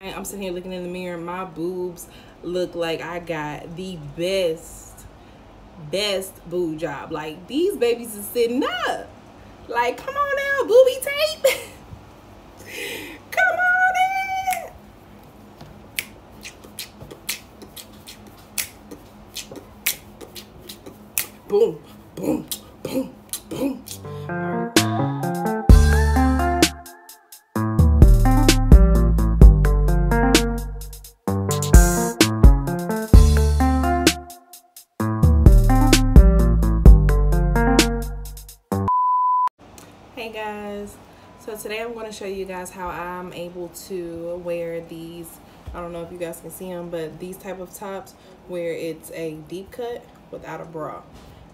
I'm sitting here looking in the mirror. My boobs look like I got the best, best boob job. Like these babies are sitting up. Like, come on now, booby tape. come on in. Boom, boom, boom, boom. So today I'm going to show you guys how I'm able to wear these, I don't know if you guys can see them, but these type of tops where it's a deep cut without a bra.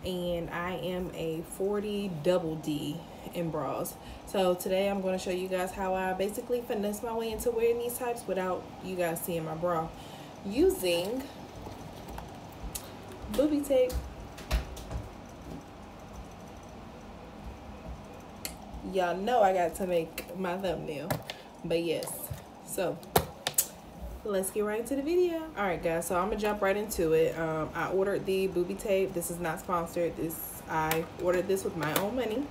And I am a 40 double D in bras. So today I'm going to show you guys how I basically finesse my way into wearing these types without you guys seeing my bra. Using booby tape. Y'all know I got to make my thumbnail. But yes, so let's get right into the video. All right, guys, so I'm gonna jump right into it. Um, I ordered the booby tape. This is not sponsored. This I ordered this with my own money.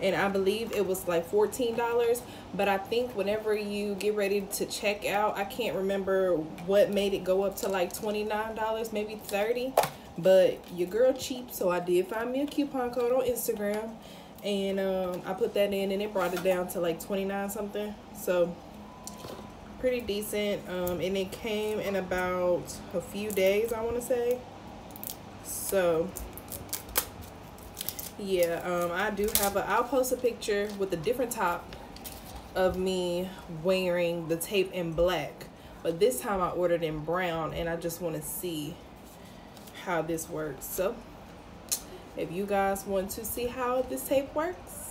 And I believe it was like $14. But I think whenever you get ready to check out, I can't remember what made it go up to like $29, maybe 30 But your girl cheap, so I did find me a coupon code on Instagram and um, I put that in and it brought it down to like 29 something. So pretty decent. Um, and it came in about a few days I want to say. So yeah um, I do have a I'll post a picture with a different top of me wearing the tape in black. But this time I ordered in brown and I just want to see how this works. So if you guys want to see how this tape works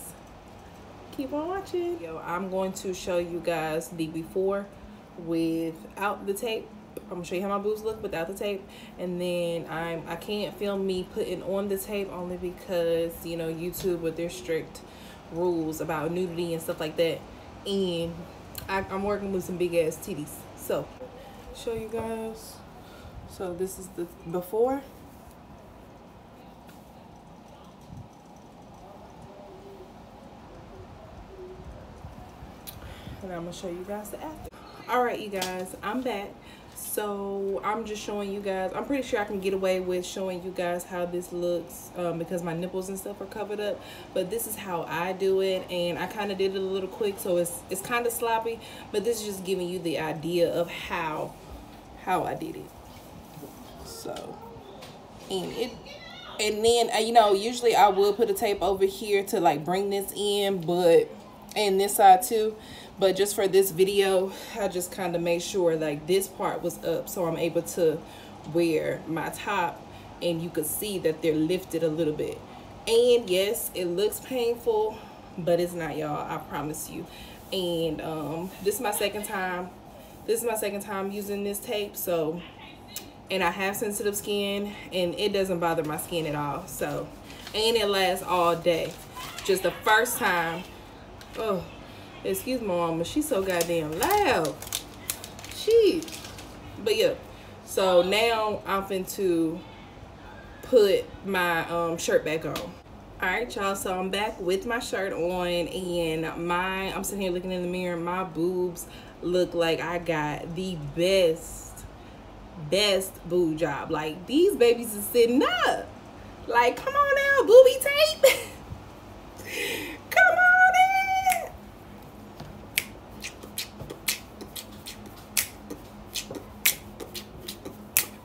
keep on watching. Yo i'm going to show you guys the before without the tape. I'm gonna show you how my boobs look without the tape. And then i'm i can't film me putting on the tape only because you know youtube with their strict rules about nudity and stuff like that. And I, i'm working with some big ass titties. So show you guys. So this is the before and I'm gonna show you guys the after. All right, you guys, I'm back. So I'm just showing you guys, I'm pretty sure I can get away with showing you guys how this looks um, because my nipples and stuff are covered up. But this is how I do it and I kind of did it a little quick so it's, it's kind of sloppy. But this is just giving you the idea of how, how I did it. So, and it, and then, uh, you know, usually I would put a tape over here to like bring this in, but, and this side too but just for this video i just kind of made sure like this part was up so i'm able to wear my top and you could see that they're lifted a little bit. And yes it looks painful but it's not y'all i promise you. And um this is my second time this is my second time using this tape so and i have sensitive skin and it doesn't bother my skin at all so and it lasts all day. Just the first time oh excuse my mama she's so goddamn loud. She but yeah. So now i'm finna put my um shirt back on. All right y'all so i'm back with my shirt on and my i'm sitting here looking in the mirror. My boobs look like i got the best best boob job. Like these babies are sitting up. Like come on now booby tape come on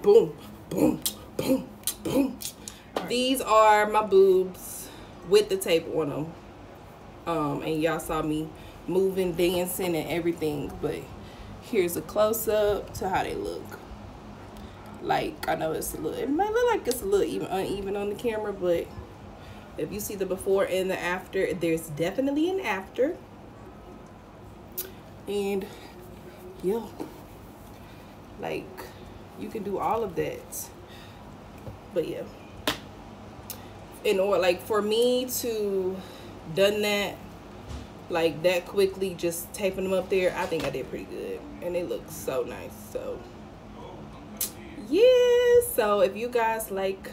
boom, boom, boom, boom. Right. These are my boobs with the tape on them. Um, and y'all saw me moving, dancing, and everything. But here's a close-up to how they look. Like, I know it's a little, it might look like it's a little even uneven on the camera, but if you see the before and the after, there's definitely an after. And, yeah, like, you can do all of that. But yeah. In order like for me to done that like that quickly just taping them up there i think i did pretty good. And it looks so nice so. Yeah so if you guys like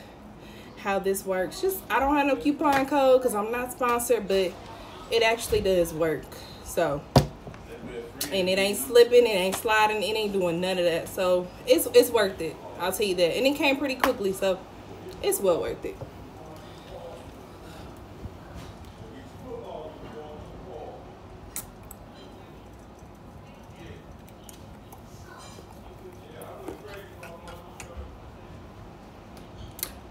how this works just i don't have no coupon code because i'm not sponsored but it actually does work. So and it ain't slipping it ain't sliding it ain't doing none of that. So it's it's worth it. I'll tell you that. And it came pretty quickly so it's well worth it.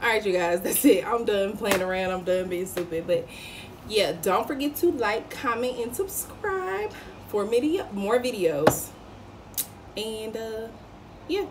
All right you guys that's it. I'm done playing around. I'm done being stupid. But yeah don't forget to like comment and subscribe for video more videos. And uh yeah